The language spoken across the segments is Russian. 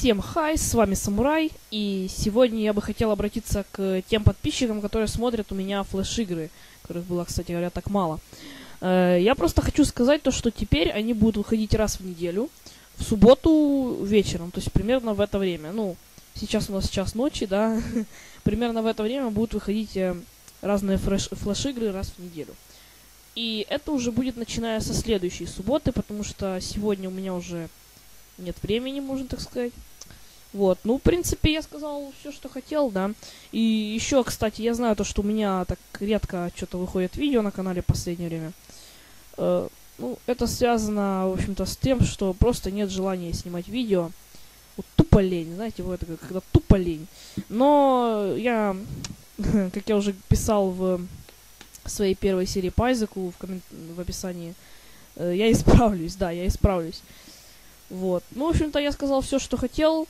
Всем хай, с вами Самурай, и сегодня я бы хотел обратиться к тем подписчикам, которые смотрят у меня флеш-игры, которых было, кстати говоря, так мало. Э, я просто хочу сказать то, что теперь они будут выходить раз в неделю, в субботу вечером, то есть примерно в это время. Ну, сейчас у нас час ночи, да, примерно в это время будут выходить э, разные флеш-игры раз в неделю. И это уже будет начиная со следующей субботы, потому что сегодня у меня уже нет времени, можно так сказать. Вот, ну, в принципе, я сказал все, что хотел, да. И еще, кстати, я знаю то, что у меня так редко что-то выходит видео на канале в последнее время. Э, ну, это связано, в общем-то, с тем, что просто нет желания снимать видео. Вот тупо лень, знаете, вот это когда тупо лень. Но я, как я уже писал в своей первой серии по в, коммен... в описании, э, я исправлюсь, да, я исправлюсь. Вот. Ну, в общем-то, я сказал все, что хотел.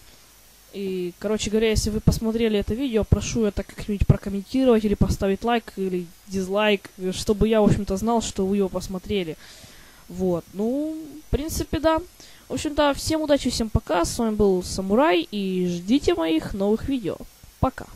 И, короче говоря, если вы посмотрели это видео, прошу это как-нибудь прокомментировать или поставить лайк или дизлайк, чтобы я, в общем-то, знал, что вы его посмотрели. Вот. Ну, в принципе, да. В общем-то, всем удачи, всем пока. С вами был Самурай, и ждите моих новых видео. Пока.